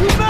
Too many!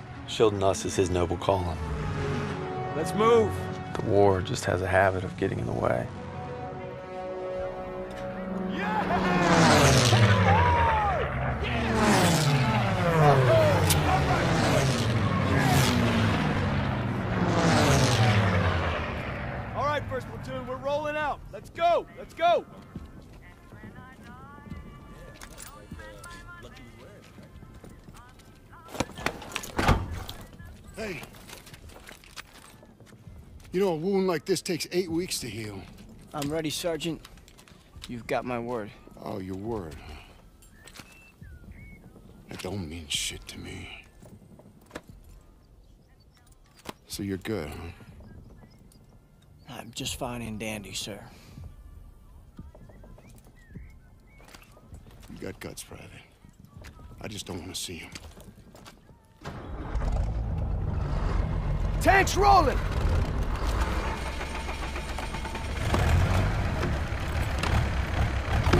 shielding us is his noble calling. Let's move. The war just has a habit of getting in the way. All right, first platoon, we're rolling out. Let's go. Let's go. Hey. You know, a wound like this takes eight weeks to heal. I'm ready, Sergeant. You've got my word. Oh, your word, huh? That don't mean shit to me. So you're good, huh? I'm just fine and dandy, sir. You got guts, Private. I just don't want to see them. Tanks rolling.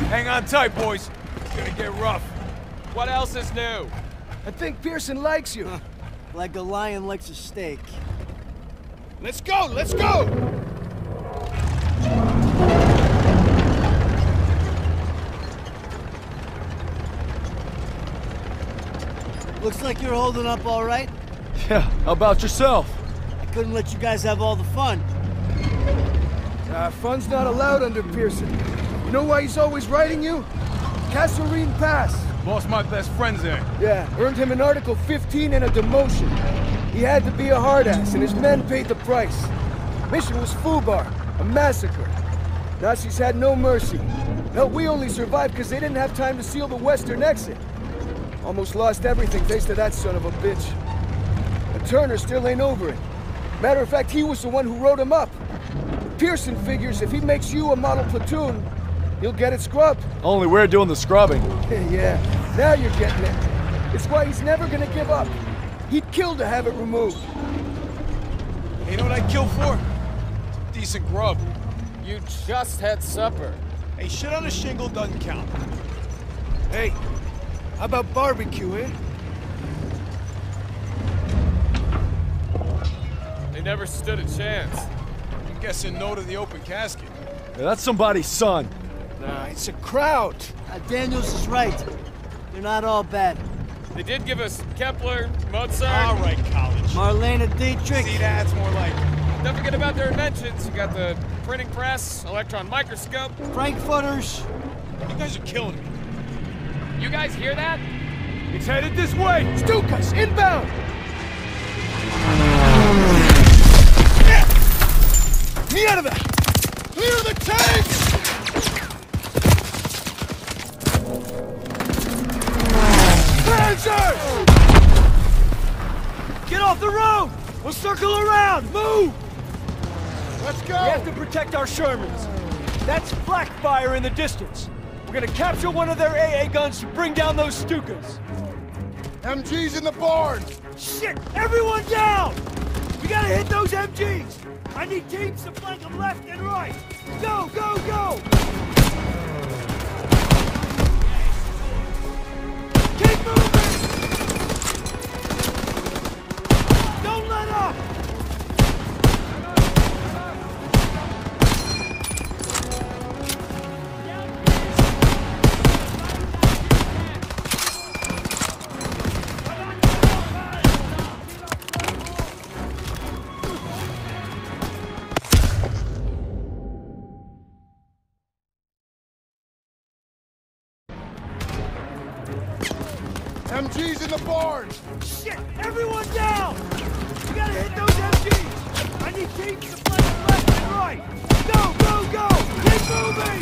Hang on tight, boys. It's gonna get rough. What else is new? I think Pierson likes you. Like a lion likes a steak. Let's go! Let's go! Looks like you're holding up all right. Yeah, how about yourself? I couldn't let you guys have all the fun. Uh, fun's not allowed under Pierson. You know why he's always writing you? Kasserine Pass. Lost my best friends there. Yeah, earned him an Article 15 and a demotion. He had to be a hard ass, and his men paid the price. Mission was Fubar, a massacre. Nazis had no mercy. Hell, we only survived because they didn't have time to seal the western exit. Almost lost everything thanks to that son of a bitch. But Turner still ain't over it. Matter of fact, he was the one who wrote him up. Pierson figures if he makes you a model platoon, he'll get it scrubbed. Only we're doing the scrubbing. yeah, now you're getting it. It's why he's never gonna give up. He'd kill to have it removed. You know what I'd kill for? Decent grub. You just had supper. Hey, shit on a shingle doesn't count. Hey, how about barbecue, eh? They never stood a chance. I'm guessing no to the open casket. Yeah, that's somebody's son. Nah, it's a Kraut. Uh, Daniels is right. They're not all bad. They did give us Kepler, Mozart. All right, college. Marlene Dietrich. See, that's more like. Don't forget about their inventions. You got the printing press, electron microscope. Frankfurters. You guys are killing me. You guys hear that? It's headed this way. Stukas, inbound. Mierda! Clear the tank! Panzer! Get off the road! We'll circle around! Move! Let's go! We have to protect our Shermans. That's flak fire in the distance. We're gonna capture one of their AA guns to bring down those Stukas. MG's in the barn! Shit! Everyone down! We gotta hit those MGs! I need teams to flank them left and right! Go, go, go! MG's in the barn! Shit! Everyone down! We gotta hit those MGs! I need teams to flank left and right! Go, go, go! Keep moving!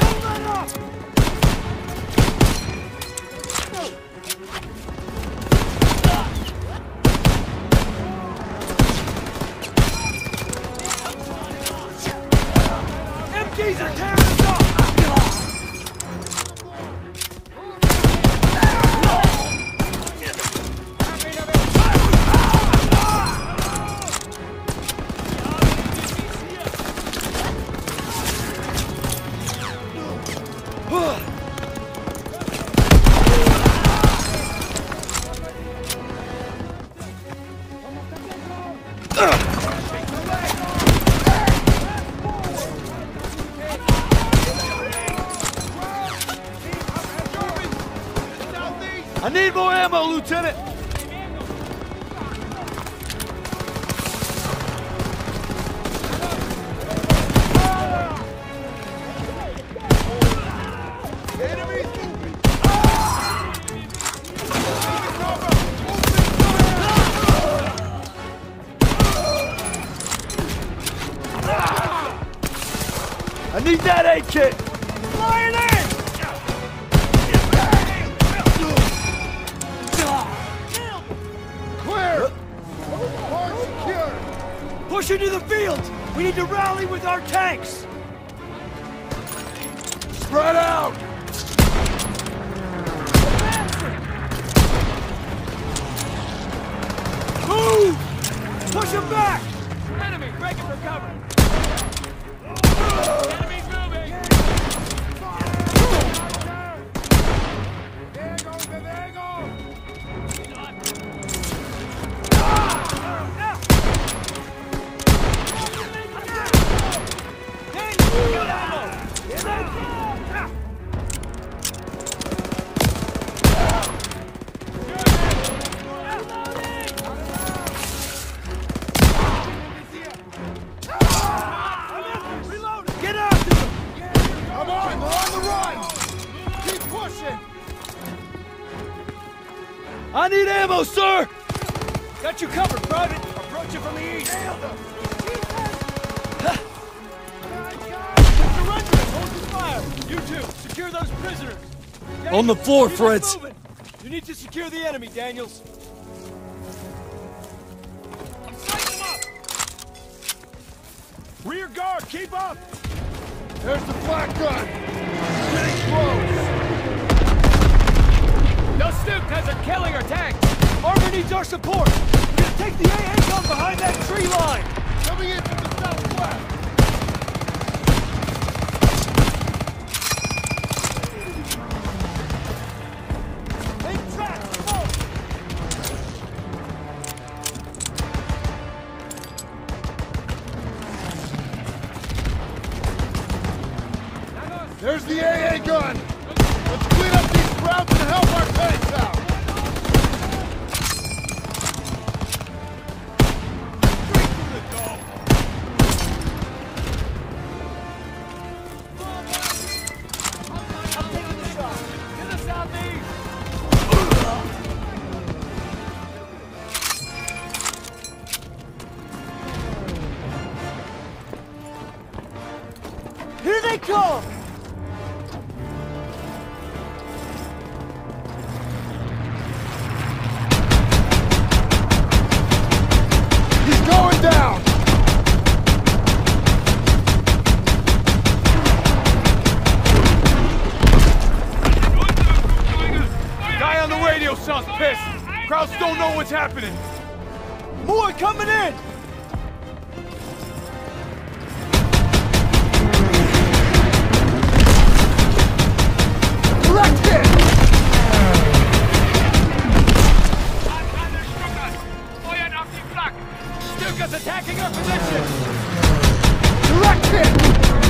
Don't let up! MGs Push into the fields! We need to rally with our tanks! Spread out! Move! Push them back! Enemy, breaking for cover. Got you covered, Private. Approach you from the east. Surrender! Hold your fire! You two, secure those prisoners! On the floor, keep Fritz. moving. You need to secure the enemy, Daniels. I'm sighting them up! Rear guard, keep up! There's the flak gun! Getting close! No Those Stukas are killing our tanks. Armor needs our support! The AA gun behind that tree line! Coming in from the southwest! hecho! He's going down! Guy on the radio sounds pissed. Krauts don't know what's happening. Stuka's attacking our position! Direct hit!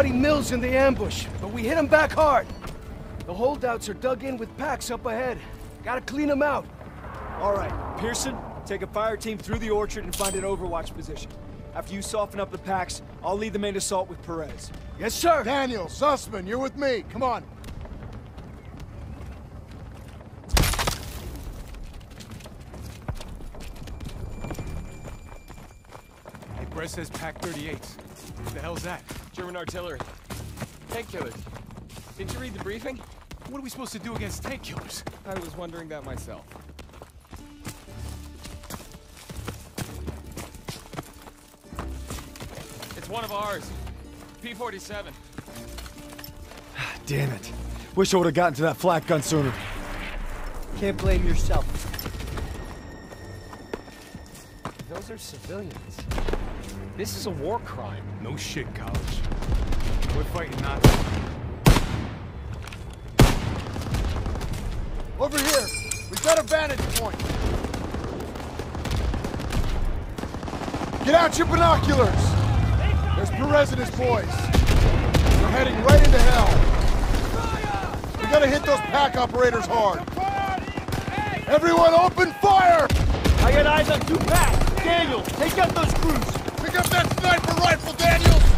Buddy Mills in the ambush, but we hit him back hard. The holdouts are dug in with packs up ahead. Gotta clean them out. All right, Pierson, take a fire team through the orchard and find an overwatch position. After you soften up the packs, I'll lead the main assault with Perez. Yes, sir. Daniel, Zussman, you're with me. Come on. Hey, Brett says PaK 38s. What the hell's that? German artillery. Tank killers. Didn't you read the briefing? What are we supposed to do against tank killers? I was wondering that myself. It's one of ours. P-47. Damn it. Wish I would have gotten to that flak gun sooner. Can't blame yourself. Those are civilians. This is a war crime. No shit, college. We're fighting Nazis. Over here. We've got a vantage point. Get out your binoculars. There's Perez and his boys. We're heading right into hell. We gotta hit those pack operators hard. Everyone open fire! I got eyes on two packs! Daniel, take out those crews! Pick up that sniper rifle, Daniels!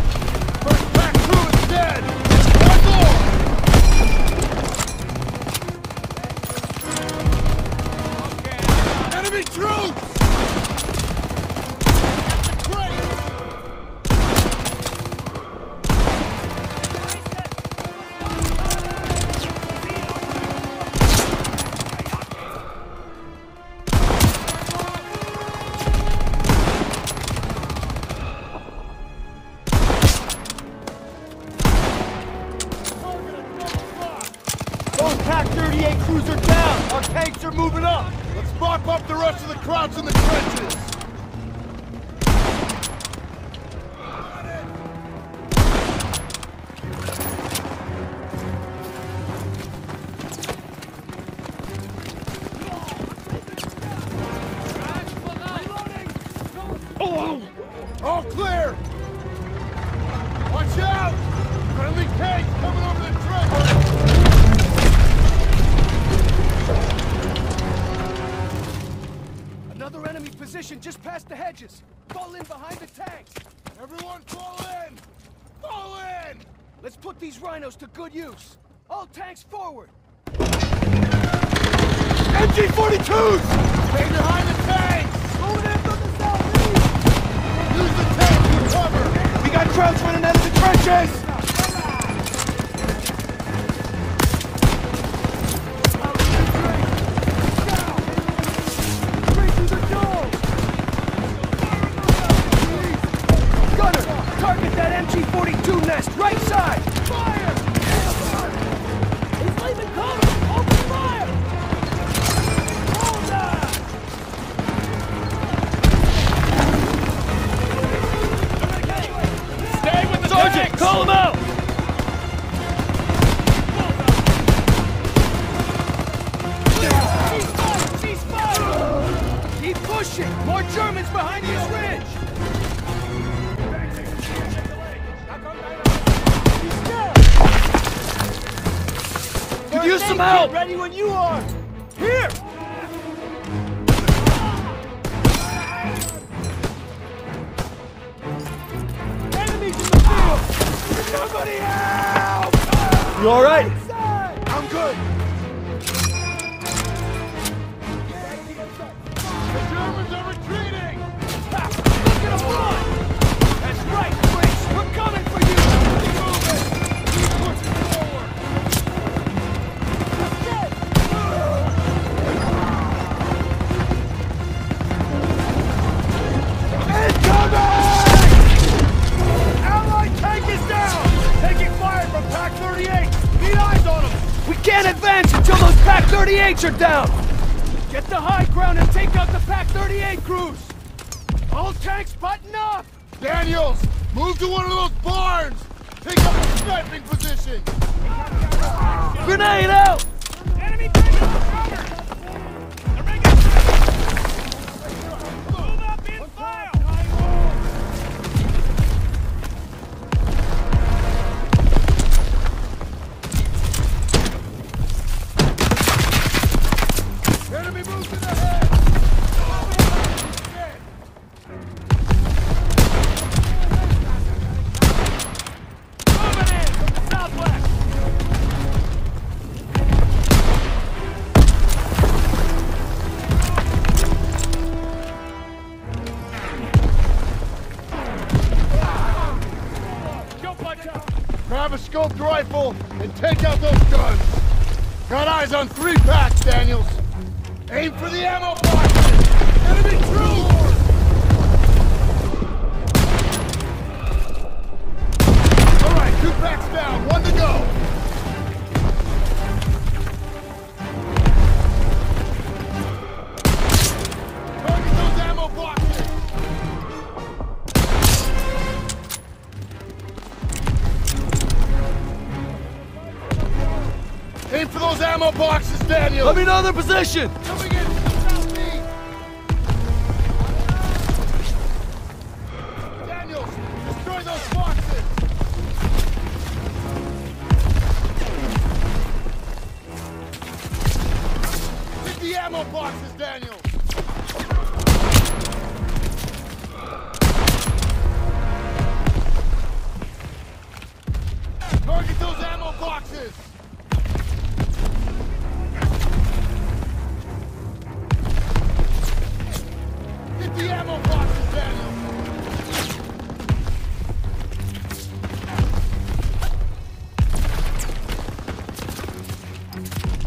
Are moving up! Let's mop up the rest of the Krauts in the trenches! Another enemy position just past the hedges. Fall in behind the tanks. Everyone fall in! Fall in! Let's put these rhinos to good use. All tanks forward. MG-42s! Stay behind the tanks! Moving in from the southeast. Use the tanks for cover! We got Krauts running out of the trenches. 38s are down! Get the high ground and take out the PaK 38 crews! All tanks button up! Daniels, move to one of those barns! Take up a sniping position! Grenade out! Eyes on three packs, Let me know their position! Coming in from southeast! Daniels, destroy those boxes! Hit the ammo boxes, Daniel! Target those ammo boxes!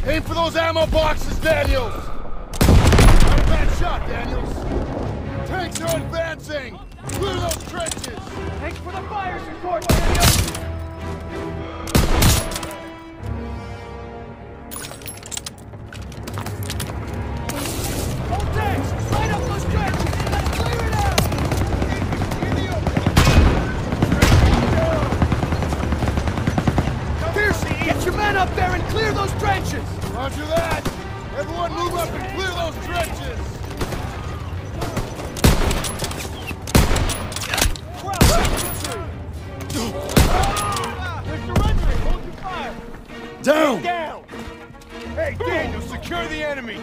Aim for those ammo boxes, Daniels! Not a bad shot, Daniels! Tanks are advancing! Clear those trenches! Thanks for the fire support, Daniel! Men up there and clear those trenches! Roger that! Everyone move up and clear those trenches! Down! Down! Hey, Daniel, secure the enemy!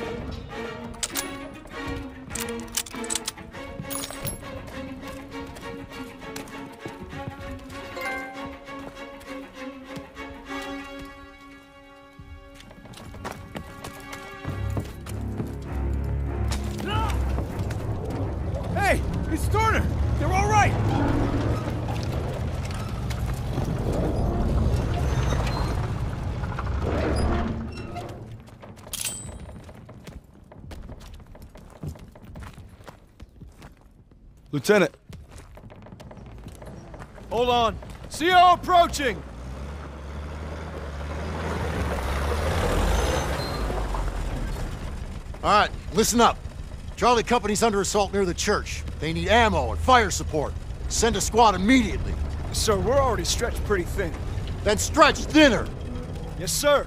Lieutenant, Hold on. CO approaching! All right, listen up. Charlie Company's under assault near the church. They need ammo and fire support. Send a squad immediately. Sir, we're already stretched pretty thin. Then stretch thinner. Yes, sir.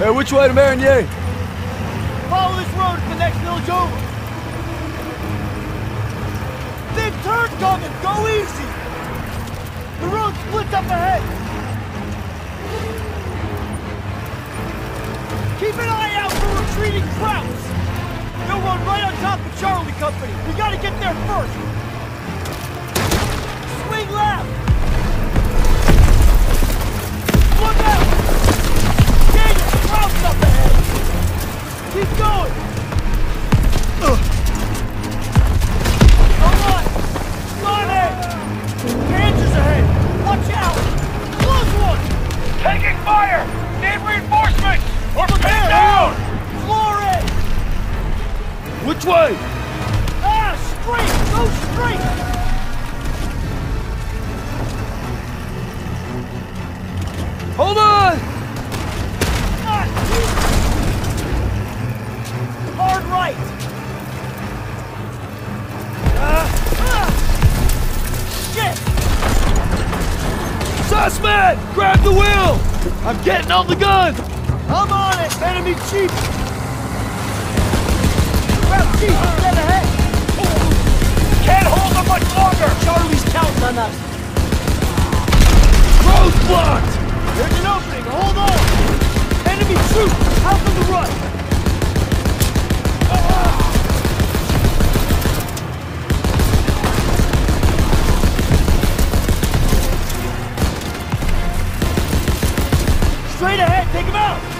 Hey, which way to Marigny? Follow this road to the next village over. Big turn coming. Go easy. The road splits up ahead. Keep an eye out for retreating Krauts. They'll run right on top of Charlie Company. We gotta get there first. Swing left. Zussman! Grab the wheel! I'm getting on the gun! I'm on it! Enemy chief! Grab chief! Get ahead! Can't hold them much longer! Charlie's counting on us! Road's blocked! There's an opening! Hold on! Enemy troops! Out on the right! Straight ahead! Take him out!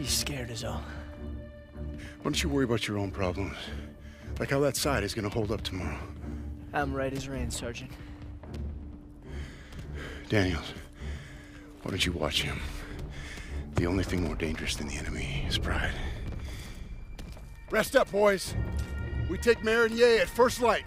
He's scared as all. Why don't you worry about your own problems? Like how that side is gonna hold up tomorrow. I'm right as rain, Sergeant. Daniels, why don't you watch him? The only thing more dangerous than the enemy is pride. Rest up, boys. We take Marigny at first light.